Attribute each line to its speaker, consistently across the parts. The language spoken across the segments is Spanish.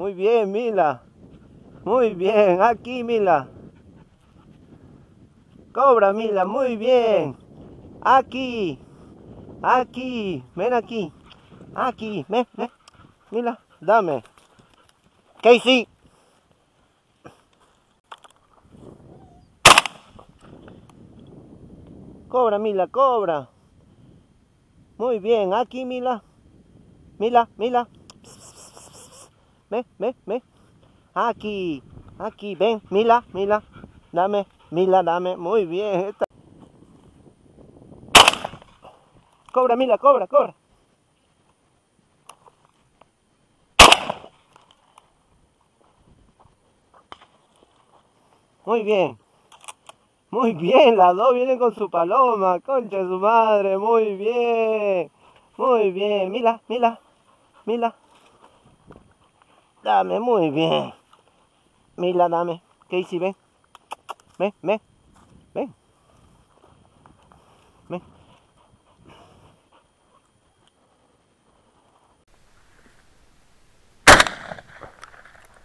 Speaker 1: Muy bien, Mila. Muy bien, aquí, Mila. Cobra, Mila, muy bien. Aquí. Aquí. Ven aquí. Aquí. Ven, ven. Mila, dame. Casey. Cobra, Mila, cobra. Muy bien, aquí, Mila. Mila, Mila. Ven, ven, ven. Aquí, aquí, ven, Mila, Mila. Dame, Mila, dame. Muy bien. Cobra, Mila, cobra, cobra. Muy bien. Muy bien, las dos vienen con su paloma, concha de su madre, muy bien. Muy bien, mira, mira, mira. Dame, muy bien. Mila, dame. Casey, ven. Ven, ven. Ven. Ven.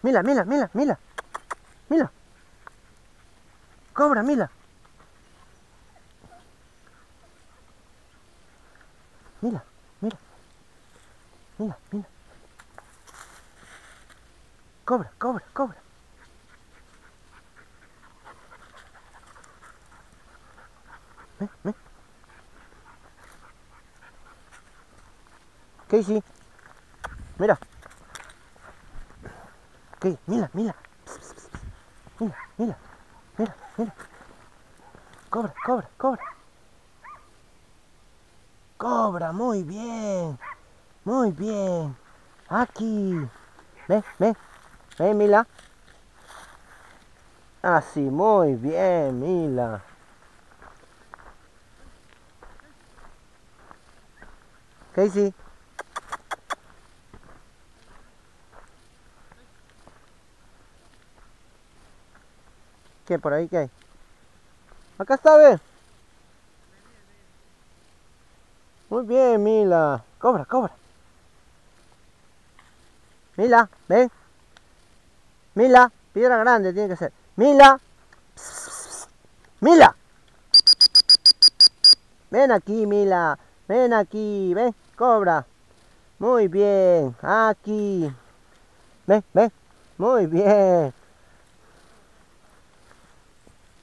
Speaker 1: Mila, mila, mila, mila. Mila. Cobra, Mila. Mira, mira. Mira, mira. Cobra, cobra, cobra. Ven, ven. Casey. Mira. Ok, mira, mira. Mira, mira. Mira, mira. Cobra, cobra, cobra. Cobra, muy bien. Muy bien. Aquí. Ven, ven. Ven, Mila. Así, muy bien, Mila. Casey. ¿Qué? ¿Por ahí qué hay? Acá está, ve. Muy bien, Mila. Cobra, cobra. Mila, ven. Mila, piedra grande tiene que ser. Mila. Mila. Ven aquí, Mila. Ven aquí, ven, cobra. Muy bien, aquí. Ven, ven. Muy bien.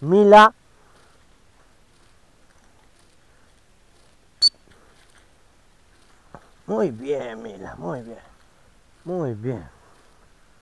Speaker 1: Mila. Muy bien, Mila, muy bien. Muy bien.